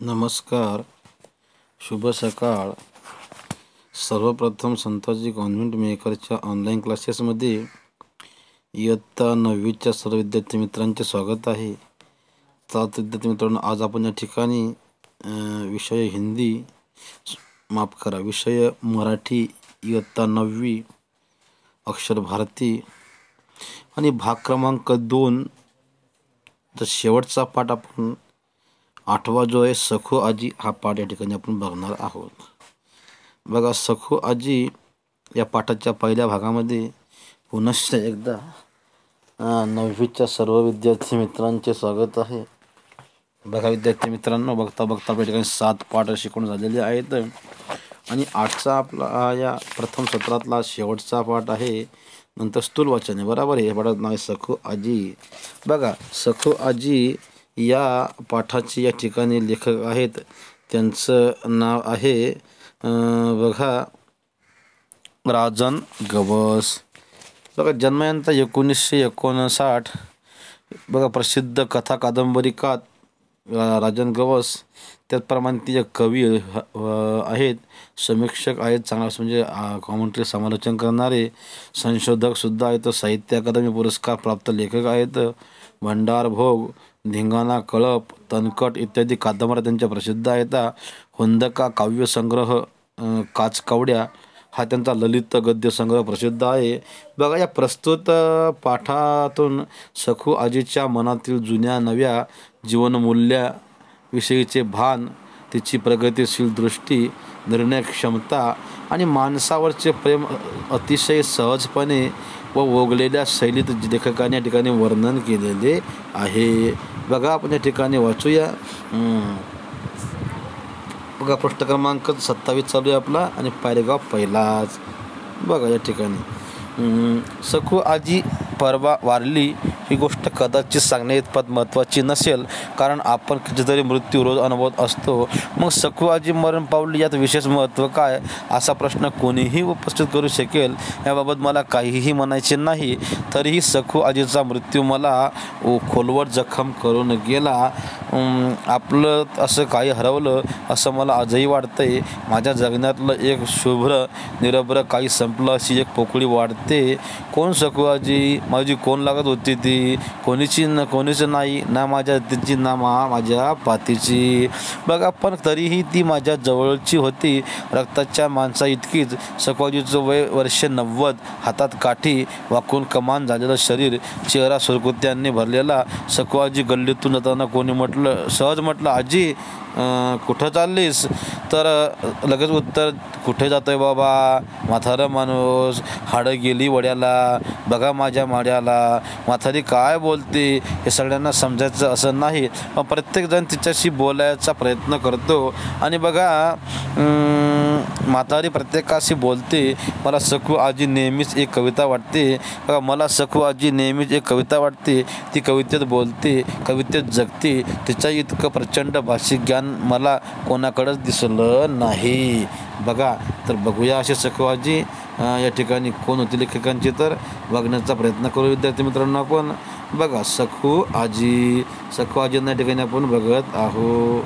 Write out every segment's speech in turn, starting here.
नमस्कार. शुभ सकाळ. सर्वप्रथम संताजी कॉन्व्हेंट मेकरच्या ऑनलाईन क्लासेसमध्ये इयत्ता नववीच्या सर्व विद्यार्थी मित्रांचे स्वागत आहे. सात विद्यार्थी मित्रांनो आज आपण या ठिकाणी विषय हिंदी माफ करा विषय मराठी इयत्ता नववी अक्षर भारती आणि भाग क्रमांक दोन. शेवटचा पाठ आपण आठवा जो आहे सखो आजी हा पाठ या ठिकाणी आपण बघणार आहोत. बघा सखो आजी या पाठाच्या पहिल्या भागामध्ये पुनश्च एकदा नववीच्या सर्व विद्यार्थी मित्रांचे स्वागत आहे. बघा विद्यार्थी मित्रांनो बघता बघता आपल्या ठिकाणी सात पाठ शिकवून झालेले आहेत. आणि आठचा आपला या प्रथम सत्रातला शेवटचा पाठ आहे. नंतर स्थूल वाचन आहे. बरोबर हे पाठात नाव आहे सखो आजी. बघा सखो आजी या पाठाचे या ठिकाणी लेखक आहेत. त्यांचं नाव आहे बघा राजन गवस. बघा जन्मयंत एकोणीसशे एकोणसाठ. बघा प्रसिद्ध कथा कादंबरीकात राजन गवस. त्याचप्रमाणे तिचे कवी आहेत. समीक्षक आहेत चांगला म्हणजे कॉमेंट्री समालोचन करणारे. संशोधकसुद्धा आहेत. साहित्य अकादमी पुरस्कार प्राप्त लेखक आहेत. भंडार भोग धिंगाणा कळप तनकट इत्यादी कादंबऱ्या त्यांच्या प्रसिद्ध आहेत. हुंदका काव्यसंग्रह काचकावड्या हा त्यांचा ललित गद्यसंग्रह प्रसिद्ध आहे. बघा या प्रस्तुत पाठातून सखू आजीच्या मनातील जुन्या नव्या जीवनमूल्याविषयीचे भान तिची प्रगतिशील दृष्टी निर्णय क्षमता आणि माणसावरचे प्रेम अतिशय सहजपणे व ओगलेल्या शैलीत लेखकाने या ठिकाणी वर्णन केलेले आहे. बघा आपण या ठिकाणी वाचूया. बघा पृष्ठ क्रमांक सत्तावीस चालू आहे आपला आणि पायरेगाव पहिलाच. बघा या ठिकाणी. सखू आजी परवा वारली ही गोष्ट कदाचित सांगण्या इतपत महत्त्वाची नसेल कारण आपण कितीतरी मृत्यू रोज अनुभवत असतो. मग सखुआजी मरण पावली यात विशेष महत्त्व काय? असा प्रश्न कोणीही उपस्थित करू शकेल. याबाबत मला काहीही म्हणायचे नाही. तरीही सखू आजीचा मृत्यू मला खोलवर जखम करून गेला. आपलं असं काही हरवलं असं मला आजही वाटतंय. माझ्या जगण्यातलं एक शुभ्र निरभ्र काही संपलं अशी एक पोकळी वाढते. कोण सखुआजी? माझी कोण लागत होती ती? कोणीची न कोणीचं नाही ना माझ्या तिची ना मा माझ्या पातीची. बघा पण तरीही ती माझ्या जवळची होती. रक्ताच्या माणसा इतकीच. सकवाजीचं वय वर्षे नव्वद. हातात काठी वाकून कमान झालेलं शरीर चेहरा सुरकुत्यांनी भरलेला. सकवाजी गल्लीतून जाताना कोणी म्हटलं सहज म्हटलं आजी कुठं चाललीस? तर लगेच उत्तर कुठे जातो आहे बाबा? म्हातारं माणूस हाडं गेली वड्याला. बघा माझ्या माड्याला. म्हातारी काय बोलते? हे सगळ्यांना समजायचं असं नाही. पण प्रत्येकजण तिच्याशी बोलायचा प्रयत्न करतो. आणि बघा म्हातारी प्रत्येकाशी बोलते. मला सखू आजी नेहमीच एक कविता वाटते. बघा मला सखू आजी नेहमीच एक कविता वाटते. ती कवितेत बोलते कवितेत जगते. तिच्या इतकं प्रचंड भाषिक ज्ञान मला कोणाकडंच दिसलं नाही. बघा तर बघूया असे सखवाजी या ठिकाणी कोण होती लेखकांची तर? बघण्याचा प्रयत्न करू विद्यार्थी मित्रांनो आपण. बघा सखू आजी सखू आजींना या ठिकाणी आपण बघत आहो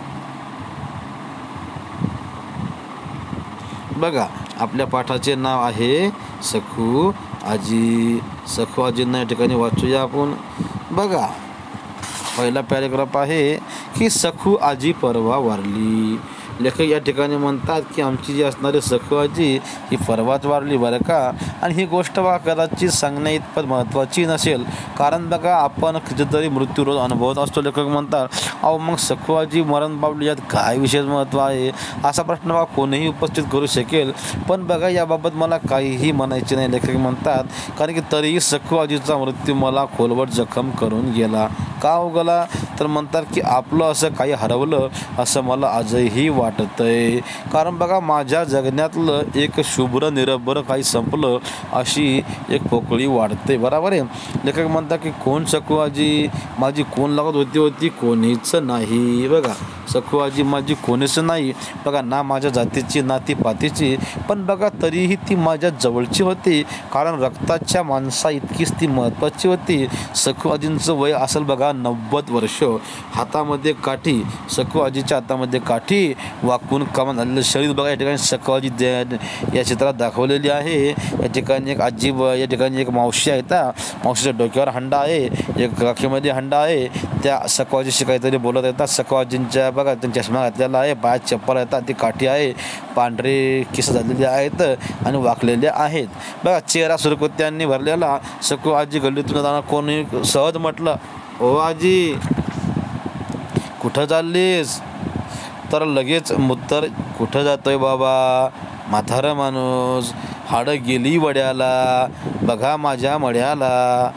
बघा आपल्या पाठाचे नाव आहे सखू आजी. सखू आजींना या ठिकाणी वाचूया आपण. बघा पहिला पॅरेग्राफ आहे की सखू आजी परवा वारली. लेखक या ठिकाणी म्हणतात की आमची जी असणारी सखवाची ही परवाच वारली बरं का? आणि ही गोष्ट वा कदाचित सांगण्या इतपत महत्त्वाची नसेल. कारण बघा आपण कितीतरी मृत्यू रोज अनुभवत असतो लेखक म्हणतात. अहो मग सखवाजी मरण पावली यात काय विशेष महत्त्व आहे? असा प्रश्न बा कोणीही उपस्थित करू शकेल. पण बघा याबाबत मला काहीही म्हणायचे नाही लेखक म्हणतात. कारण की तरीही सखवाजीचा मृत्यू मला खोलवर जखम करून गेला. का हो उगला तर म्हणतात की आपलं असं काही हरवलं असं मला आजही वाट वाटतं आहे कारण बघा माझ्या जगण्यातलं एक शुभ्र निरभ्र काही संपलं अशी एक पोकळी वाढते. बरोबर आहे? लेखक म्हणतात की कोण सखुआजी माझी कोण लागत होती होती कोणीच नाही. बघा सखुआजी माझी कोणीच नाही. बघा ना माझ्या जातीची ना ती पातीची. पण बघा तरीही ती माझ्या जवळची होती. कारण रक्ताच्या माणसा इतकीच ती महत्त्वाची होती. सखुआजींचं वय असेल बघा नव्वद वर्ष. हातामध्ये काठी सखुआजीच्या हातामध्ये काठी. वाकून कमान झालेलं शरीर बघा या ठिकाणी सकाळजी दे- या चित्रात दाखवलेली आहे. या ठिकाणी एक आजी ब- या ठिकाणी एक मावशी आहे त्या मावशीच्या डोक्यावर हंडा आहे. एक राखीमध्ये हंडा आहे. त्या सकाळजीशी काहीतरी बोलत येतात सकाळजींच्या बघा त्यांनी चष्मा घातलेला आहे. पायात चप्पल येतात ती काठी आहे. पांढरे केस झालेले आहेत आणि वाकलेले आहेत. बघा चेहरा सुरकुत्यांनी भरलेला. सकू आजी गल्लीतून जाताना कोणी सहज म्हटलं ओ आजी कुठं चाललीस? तर लगेच मुत्तर कुठं जातोय बाबा? म्हातारा माणूस हाडं गेली वड्याला. बघा माझ्या मड्याला.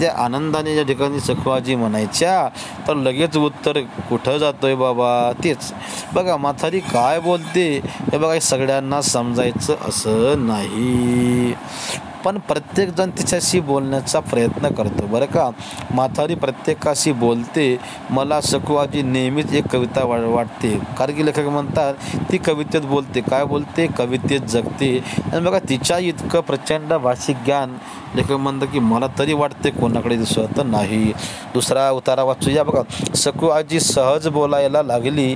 त्या आनंदाने ज्या ठिकाणी सखवाजी म्हणायच्या तर लगेच उत्तर कुठं जातोय बाबा? तेच. बघा म्हातारी काय बोलते? हे बघा सगळ्यांना समजायचं असं नाही. पण प्रत्येकजण तिच्याशी बोलण्याचा प्रयत्न करतो. बरं का? म्हातारी प्रत्येकाशी बोलते. मला सखवाजी नेहमीच एक कविता वा वाटते. कारण की लेखक म्हणतात ती कवितेत बोलते. काय बोलते? कवितेत जगते. आणि बघा तिच्या इतकं प्रचंड भाषिक ज्ञान लेखक म्हणतं की मला तरी वाटते कोणाकडे दिसत नाही. दुसरा उतारा वाचूया. बघा सकू आजी सहज बोलायला लागली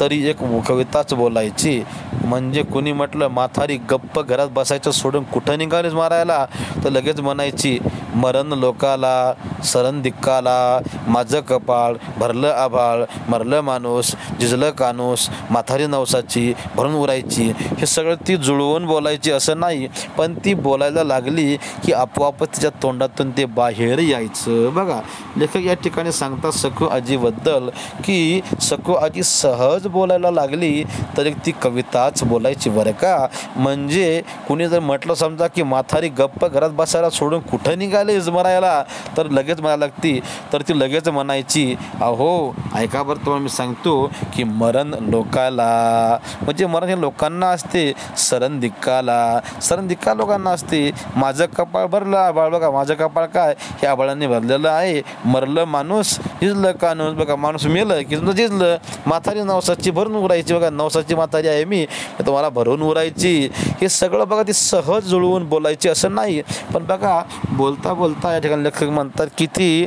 तरी एक कविताच बोलायची. म्हणजे कुणी म्हटलं म्हातारी गप्प घरात बसायचं सोडून कुठं निघालीच मारायला तर लगेच म्हणायची मरण लोकाला सरण दिक्काला माझं कपाळ भरलं आभाळ मरलं माणूस झिजलं कानूस माथारी नवसाची भरून उरायची. हे सगळं ती जुळवून बोलायची असं नाही पण ती बोलायला लागली की आपोआप तिच्या तोंडातून ते बाहेर यायचं. बघा लेखक या ठिकाणी सांगतात सकू आजीबद्दल की सकू आजी सहज बोलायला लागली तरी ती कविताच बोलायची बरं का? म्हणजे कुणी जर म्हटलं समजा की माथारी गप्प घरात बसायला सोडून कुठं निघा आलेस मरायला तर लगेच मला लागती. तर ती लगेच म्हणायची अहो ऐका बरं तुम्हाला मी सांगतो की मरण लोकाला म्हणजे मरण हे लोकांना असते सरण दिक्काला सरण दिक्का लोकांना असते. माझं कपाळ भरलं आबाळ बघा माझं कपाळ काय? हे आबाळांनी भरलेलं आहे. मरलं माणूस झिजलं कानूस बघा माणूस मेलं की तुमचं झिजलं म्हातारी नवसाची भरून उरायची बघा नवसाची म्हातारी आहे मी. तुम्हाला भरून उरायची. हे सगळं बघा ती सहज जुळवून बोलायची असं नाही. पण बघा बोलता बोलता या ठिकाणी लेखक म्हणतात किती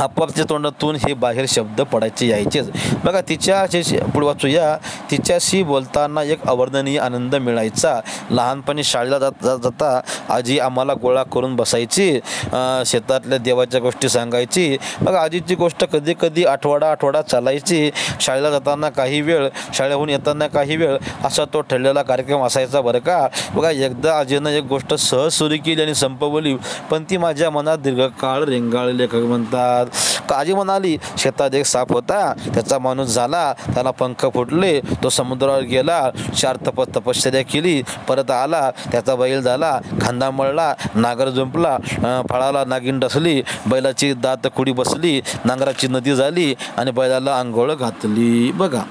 आपापच्या तोंडातून हे बाहेर शब्द पडायचे यायचेच. बघा तिच्याशी पुढे वाचूया. तिच्याशी बोलताना एक अवर्णनीय आनंद मिळायचा. लहानपणी शाळेला जात जात जाता आजी आम्हाला गोळा करून बसायची. शेतातल्या देवाच्या गोष्टी सांगायची. बघा आजीची गोष्ट कधी कधी आठवडा आठवडा चालायची. शाळेला जाताना काही वेळ शाळेहून येताना काही वेळ असा तो ठरलेला कार्यक्रम असायचा बरं का. बघा एकदा आजीनं एक गोष्ट सहज सुरू केली आणि संपवली. पण ती माझ्या मनात दीर्घकाळ रेंगाळली म्हणतात म्हणतात काजी म्हणाली शेतात एक साप होता त्याचा माणूस झाला त्याला पंख फुटले तो समुद्रावर गेला चार तप तपश्चर्या केली परत आला त्याचा बैल झाला खांदा मळला नागर जुंपला फळाला नागिन डसली बैलाची दात कुडी बसली नांगराची नदी झाली आणि बैलाला आंघोळ घातली. बघा.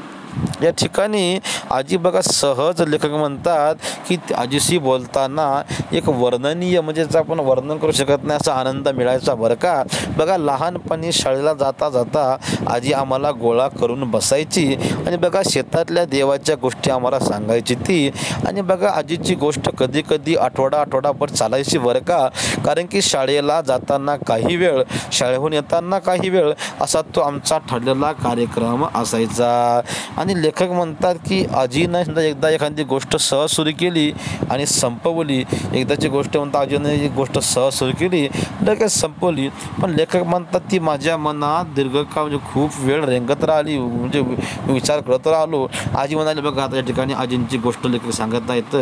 या ठिकाणी आजी बघा सहज लेखक म्हणतात की आजीशी बोलताना एक वर्णनीय म्हणजे आपण वर्णन करू शकत नाही असा आनंद मिळायचा बरं का? बघा लहानपणी शाळेला जाता जाता आजी आम्हाला गोळा करून बसायची आणि बघा शेतातल्या देवाच्या गोष्टी आम्हाला सांगायची ती. आणि बघा आजीची गोष्ट कधी कधी आठवडा आठवडाभर चालायची बरं का? कारण की शाळेला जाताना काही वेळ शाळेहून येताना काही वेळ असा तो आमचा ठरलेला कार्यक्रम असायचा. आणि लेखक म्हणतात की अजिनं समजा एकदा एखादी गोष्ट सहज सुरू केली आणि संपवली. एकदाची गोष्ट म्हणतात अजिनं एक गोष्ट सहज सुरू केली लगेच संपवली. पण लेखक म्हणतात ती माझ्या मनात दीर्घकाळ म्हणजे खूप वेळ रेंगत राहिली म्हणजे विचार करत राहिलो. आजी म्हणाली बघा आता या ठिकाणी आजींची गोष्ट लेखक सांगत आहेत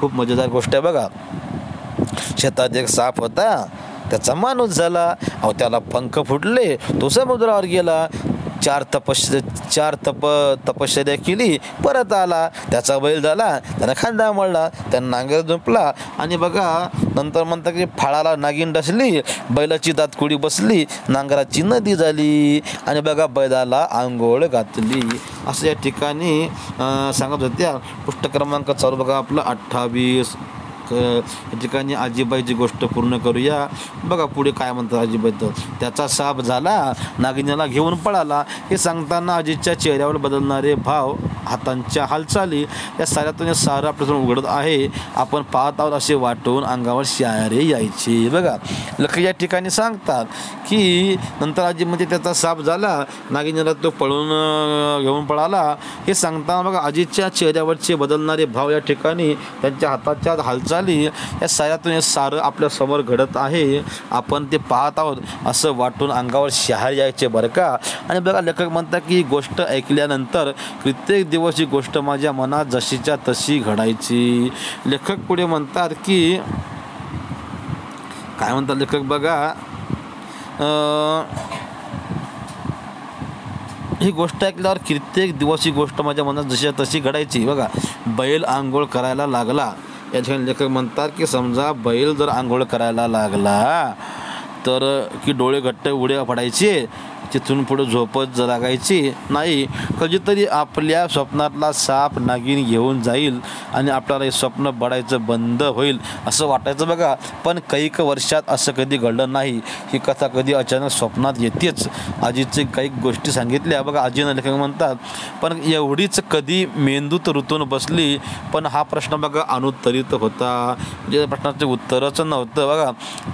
खूप मजेदार गोष्ट आहे बघा. शेतात एक साप होता त्याचा माणूस झाला. अहो त्याला पंख फुटले. तो समुद्रावर गेला. चार तपश चार तप तपश्चर्या केली परत आला त्याचा बैल झाला त्यानं खांदा मळला त्यानं नांगर झुंपला आणि बघा नंतर म्हणतात की फाळाला नागिन डसली बैलाची दातकुडी बसली नांगराची नदी झाली आणि बघा बैलाला आंघोळ घातली. असं या ठिकाणी सांगत होत्या पृष्ठ क्रमांक चालू बघा आपलं अठ्ठावीस. या ठिकाणी आजीबाईची गोष्ट पूर्ण करूया. बघा पुढे काय म्हणतात आजीबाई तर त्याचा साप झाला नागिन्याला घेऊन पळाला. हे सांगताना आजीच्या चेहऱ्यावर बदलणारे भाव हातांच्या हालचाली या साऱ्यातून सारं आपल्यातून उघडत आहे. आपण पाहत आहोत असे वाटून अंगावर शारे यायचे. बघा लख या ठिकाणी सांगतात की नंतर आजी म्हणजे त्याचा साप झाला नागिन्याला तो पळून घेऊन पळाला. हे सांगताना बघा आजीच्या चेहऱ्यावरचे बदलणारे भाव या ठिकाणी त्यांच्या हाताच्या हालचाल या साऱ्यातून हे सारं आपल्यासमोर घडत आहे. आपण ते पाहत आहोत असं वाटून अंगावर शहार यायचे बरं का? आणि बघा लेखक म्हणतात की ही गोष्ट ऐकल्यानंतर कित्येक दिवस ही गोष्ट माझ्या मनात जशीच्या तशी घडायची. लेखक पुढे म्हणतात की काय म्हणतात लेखक बघा ही गोष्ट ऐकल्यावर कित्येक दिवस ही गोष्ट माझ्या मनात जशी तशी घडायची. बघा बैल आंघोळ करायला लागला. या ठिकाणी लेखक म्हणतात की समजा बैल जर आंघोळ करायला लागला तर की डोळे घट्ट उड्या पडायचे तिथून पुढे झोपत लागायची नाही कधीतरी आपल्या स्वप्नातला साप नागिन घेऊन जाईल आणि आपल्याला हे स्वप्न बडायचं बंद होईल असं वाटायचं बघा. पण कैक वर्षात असं कधी घडलं नाही. ही कथा कधी अचानक स्वप्नात येतेच. आजीचे काही गोष्टी सांगितल्या. बघा आजीनं लेखक म्हणतात पण एवढीच कधी मेंदूत ऋतून बसली? पण हा प्रश्न बघा अनुत्तरित होता. म्हणजे या प्रश्नाचे उत्तरच नव्हतं. बघा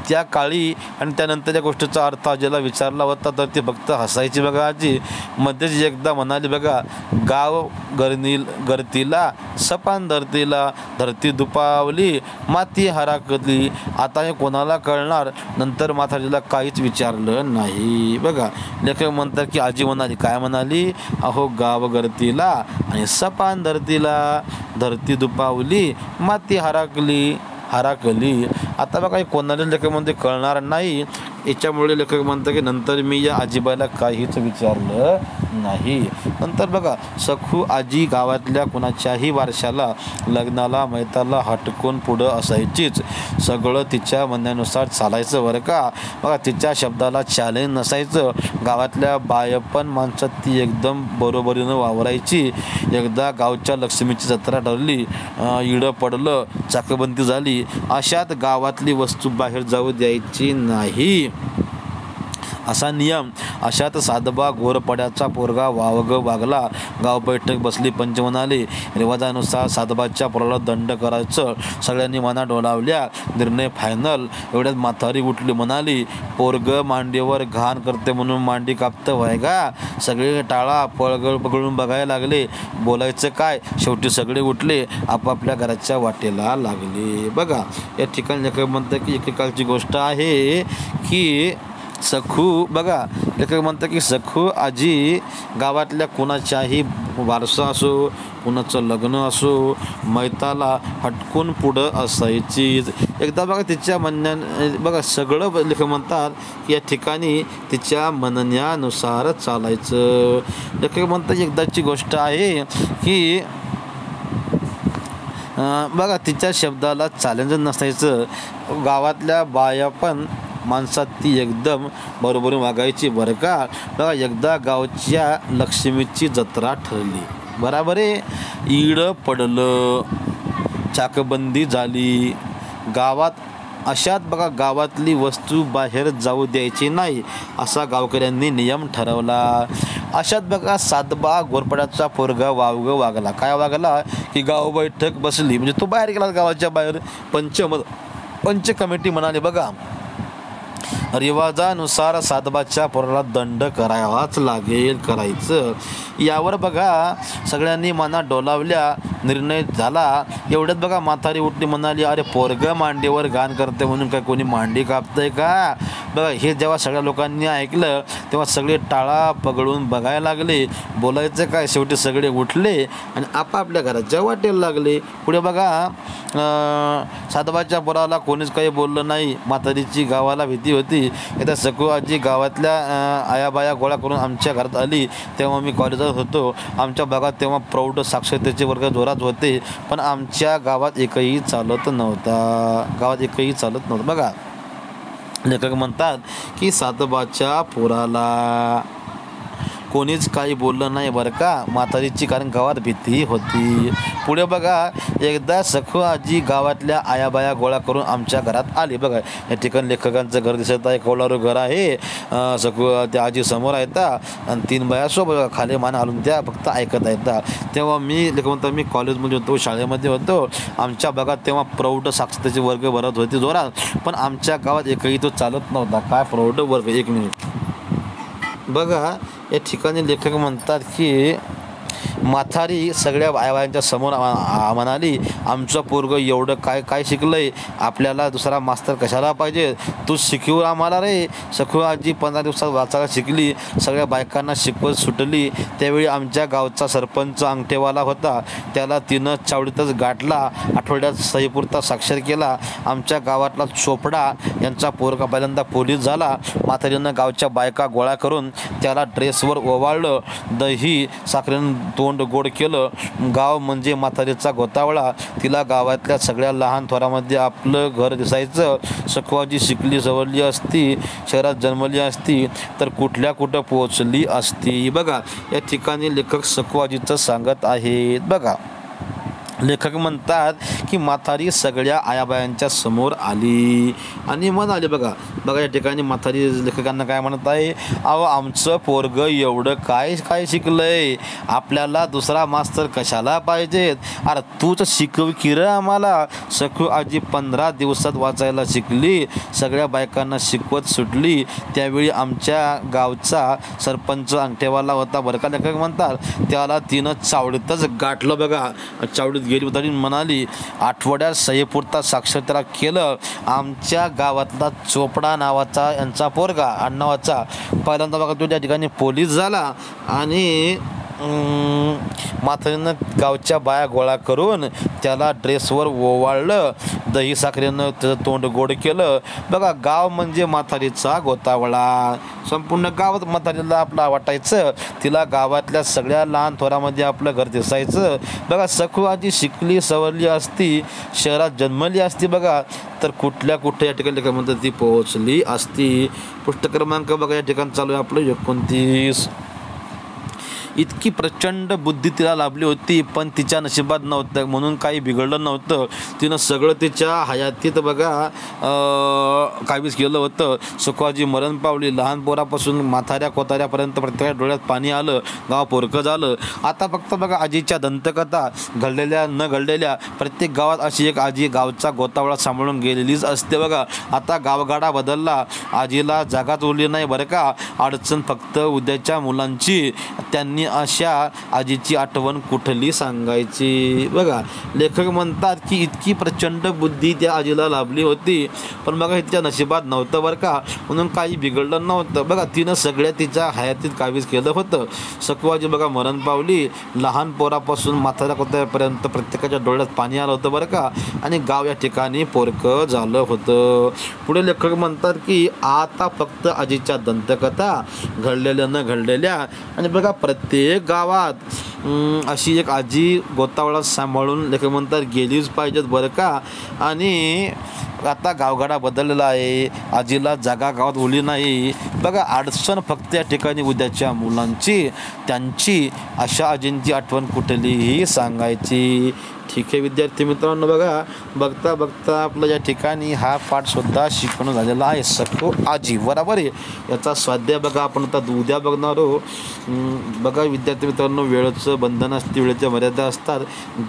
त्या काळी आणि त्यानंतर त्या गोष्टीचा अर्थ आजीला विचारला होता तर ते फक्त हसायची बघा आजी. मध्येच एकदा म्हणाली बघा गाव गरनील गरतीला सपान धरतीला धरती दुपावली माती हराकली. आता हे कोणाला कळणार? नंतर माथाजीला काहीच विचारलं नाही. बघा लेखक म्हणतात की आजी म्हणाली काय म्हणाली? अहो गाव गरतीला आणि सपान धरतीला धरती दुपावली माती हराकली हराकली. आता बघा कोणाला कोणाला लेखकमध्ये कळणार नाही. याच्यामुळे लेखक म्हणतात की नंतर मी या आजीबाईला काहीच विचारलं नाही. नंतर बघा सखू आजी गावातल्या कुणाच्याही वारशाला लग्नाला मैताला हटकून पुढं असायचीच. सगळं तिच्या म्हणण्यानुसार चालायचं बरं का? बघा तिच्या शब्दाला चॅलेंज नसायचं. गावातल्या बायपण माणसात ती एकदम बरोबरीनं वावरायची. एकदा गावच्या लक्ष्मीची जत्रा ठरली इडं पडलं चाकबंदी झाली. अशात गावातली वस्तू बाहेर जाऊ द्यायची नाही. Bye. असा नियम अशात साधबा घोरपड्याचा पोरगा वावग वागला. गाव बैठक बसली पंच म्हणाले रिवाजानुसार साधबाच्या पोराला दंड करायचं. सगळ्यांनी मना डोलावल्या. निर्णय फायनल एवढ्यात माथारी उठली म्हणाली पोरग मांडीवर घाण करते म्हणून मांडी कापतं व्हाय का सगळे टाळा पळगळ पगळून बघायला लागले. बोलायचं काय? शेवटी सगळे उठले आपापल्या घराच्या वाटेला लागले. बघा या ठिकाणी लेखक म्हणतं की एकेकाळची गोष्ट आहे की सखू बघा लेखक म्हणतात की सखू आजी गावातल्या कुणाच्याही वारसा असो कुणाचं लग्न असो मैताला हटकून पुढं असायचीच एकदा बघा तिच्या म्हणण्या बघा सगळं लेखक म्हणतात की या ठिकाणी तिच्या म्हणण्यानुसार चालायचं. लेखक म्हणतात एकदाची गोष्ट आहे की बघा तिच्या शब्दाला चॅलेंज नसायचं. गावातल्या बाया पण माणसात ती एकदम बरोबर वागायची बरं का? बघा एकदा गावच्या लक्ष्मीची जत्रा ठरली. बराबर? आहे इड पडलं चाकबंदी झाली. गावात अशात बघा गावातली वस्तू बाहेर जाऊ द्यायची नाही असा गावकऱ्यांनी नियम ठरवला. अशात बघा सातबा गोरपड्याचा पोरगा वावग वागला. काय वागला? की गाव बैठक बसली. म्हणजे तो बाहेर गेला गावाच्या बाहेर. पंच पंच कमिटी म्हणाली बघा. रिवाजानुसार सातबाच्या पोराला दंड करावाच लागेल करायचं. यावर बघा सगळ्यांनी मना डोलावल्या निर्णय झाला. एवढ्यात बघा म्हातारी उठली म्हणाली अरे पोरग मांडीवर गाण करते म्हणून काय कोणी मांडी कापतंय का? बघा हे जेव्हा सगळ्या लोकांनी ऐकलं तेव्हा सगळे टाळा पगडून बघायला लागले. बोलायचं काय? शेवटी सगळे उठले आणि आपापल्या घराच्या वाटेला लागले. पुढे बघा सातबाच्या पोराला कोणीच काही बोललं नाही. म्हातारीची गावाला भीती होती. एकदा सकू आजी गावातल्या आयाबाया गोळा करून आमच्या घरात आली. तेव्हा मी कॉलेजात होतो. आमच्या भागात तेव्हा प्रौढ साक्षरतेचे वर्ग जोरात होते. पण आमच्या गावात एकही चालत नव्हता. गावात एकही चालत नव्हतं. बघा लेखक म्हणतात की सातबाच्या पुराला कोणीच काही बोललं नाही बरं का? म्हातारीची कारण गावात भीती होती. पुढे बघा एकदा सखू आजी गावातल्या आयाबाया गोळा करून आमच्या घरात आली. बघा या ठिकाणी लेखकांचं घर दिसत आहे कोलारू घर आहे. सखू त्या आजी समोर आहेत. आणि तीन बाया सोबत खाली मान हालून त्या फक्त ऐकत आहेत. तेव्हा मी लेखक म्हणतो मी कॉलेजमध्ये होतो शाळेमध्ये होतो. आमच्या भागात तेव्हा प्रौढ साक्षरतेचे वर्ग भरत होते जोरात. पण आमच्या गावात एकही तो चालत नव्हता. काय प्रौढ वर्ग? एक मिनिट. बघा या ठिकाणी लेखक म्हणतात की म्हातारी सगळ्या आयवायांच्या समोर म्हणाली आमचं पोरग एवढं काय काय शिकलंय? आपल्याला दुसरा मास्तर कशाला पाहिजे? तू शिकवू आम्हाला रे. सखू आजी पंधरा दिवसात वाचायला शिकली. सगळ्या बायकांना शिकवत सुटली. त्यावेळी आमच्या गावचा सरपंच अंगठेवाला होता. त्याला तिनं चावडीतच गाठला. आठवड्यात सहीपुरता साक्षर केला. आमच्या गावातला चोपडा यांचा पोरगा पहिल्यांदा पोलीस झाला. म्हातारीनं गावच्या बायका गोळा करून त्याला ड्रेसवर ओवाळलं. दही साखरेनं दोन तोंड गोड केलं. गाव म्हणजे म्हातारीचा गोतावळा तिला गावातल्या सगळ्या लहान थोरामध्ये आपलं घर दिसायचं. सखवाजी शिकली सवरली असती. शहरात जन्मली असती. तर कुठल्या कुठं पोहोचली असती. बघा या ठिकाणी लेखक सखवाजीचं सांगत आहेत. बघा. लेखक म्हणतात की म्हातारी सगळ्या आयाबायांच्या समोर आली. आणि म्हणाली बघा. बघा या ठिकाणी म्हातारी लेखकांना काय म्हणत आहे? अहो आमचं पोरग एवढं काय काय शिकलंय? आपल्याला दुसरा मास्तर कशाला पाहिजेत? अरे तूच शिकव की र आम्हाला. सखू आजी पंधरा दिवसात वाचायला शिकली. सगळ्या बायकांना शिकवत सुटली. त्यावेळी आमच्या गावचा सरपंच अंगठेवाला होता. बरं का लेखक म्हणतात? त्याला तिनं चावडीतच गाठलं बघा. चावडीत गेली म्हणाली आठवड्यात सह्यपुरता साक्षरतेला केलं आमच्या गावातला चोपडा नावाचा यांचा पोरगा अण्णावाचा पहिल्यांदा बघा तो त्या ठिकाणी पोलीस झाला आणि अं, गावच्या बाया गोळा करून त्याला ड्रेसवर ओवाळलं. दही साखरेनं त्याचं तोंड गोड केलं. बघा गाव म्हणजे म्हातारीचा गोतावळा. संपूर्ण गावात म्हातारीला आपला वाटायचं. तिला गावातल्या सगळ्या लहान थोरामध्ये आपलं घर दिसायचं. बघा सखू आजी शिकली सवरली असती शहरात जन्मली असती बघा तर कुठल्या कुठल्या या ठिकाणी म्हणतात ती पोहोचली असती? पृष्ठ क्रमांक बघा या ठिकाणी चालू आहे आपलं एकोणतीस. इतकी प्रचंड बुद्धी तिला लाभली होती पण तिच्या नशिबात नव्हतं म्हणून काही बिघडलं नव्हतं. तिनं सगळं तिच्या हयातीत बघा अं, केलं होतं. सुखवाजी मरण पावली. लहान पोरापासून म्हाताऱ्या कोताऱ्यापर्यंत प्रत्येक डोळ्यात पाणी आलं गाव पोरकं झालं. आता फक्त बघा आजीच्या दंतकथा घडलेल्या न घडलेल्या प्रत्येक गावात अशी एक आजी गावचा गोतावळा सांभाळून गेलेलीच असते बघा. आता गावगाडा बदलला. आजीला जागाच उरली नाही बरं का. अडचण फक्त उद्याच्या मुलांची. त्यांनी अशा आजीची आठवण कुठली सांगायची? बघा लेखक म्हणतात की इतकी प्रचंड बुद्धी त्या आजीला लाभली होती. पण बघा तिच्या नशिबात नव्हतं बरं का. म्हणून काही बिघडलं नव्हतं. बघा तिनं सगळ्या तिच्या हयातीत कावीज केलं होतं. सकवाजी बघा मरण पावली. लहान पोरापासून म्हाताऱ्या कोत्यापर्यंत प्रत्येकाच्या डोळ्यात पाणी आलं होतं बरं का. आणि गाव या ठिकाणी पोरकं झालं होतं. पुढे लेखक म्हणतात की आता फक्त आजीच्या दंतकथा घडलेल्या न घडलेल्या. आणि बघा प्रत्येक गावात अशी एक आजी गोतावळा सांभाळून लेखक म्हणतात गेलीच पाहिजेत बरं का? आणि आता गावगाडा बदललेला आहे. आजीला जागा गावात उरली नाही. बघा अडचण फक्त या ठिकाणी उद्याच्या मुलांची. त्यांची अशा आजींची आठवण कुठलीही सांगायची. ठीक आहे विद्यार्थी मित्रांनो बघा बघता बघता आपलं या ठिकाणी हा पाठसुद्धा शिकवणं झालेला आहे. सखो आजी बरोबर आहे? याचा स्वाध्याय बघा आपण आता उद्या बघणार आहोत. बघा विद्यार्थी मित्रांनो वेळेचं बंधन असते वेळेच्या मर्यादा असतात.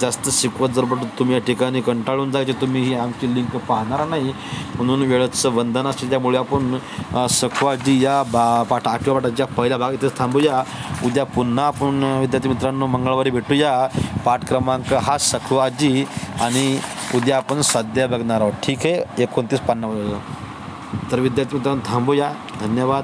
जास्त शिकवत जर पण तुम्ही या ठिकाणी कंटाळून जायचे तुम्ही ही आमची लिंक पाहणार नाही. म्हणून वेळेचं बंधन असते त्यामुळे आपण सखो आजी या बा पाठ आठव्या पाठाच्या पहिल्या भाग इथेच थांबूया. उद्या पुन्हा आपण विद्यार्थी मित्रांनो मंगळवारी भेटूया. पाठ क्रमांक हा सखवाजी आणि उद्या आपण स्वाध्याय बघणार आहोत. ठीक आहे? एकोणतीस पन्नास. तर विद्यार्थी मित्रांनो थांबूया. धन्यवाद.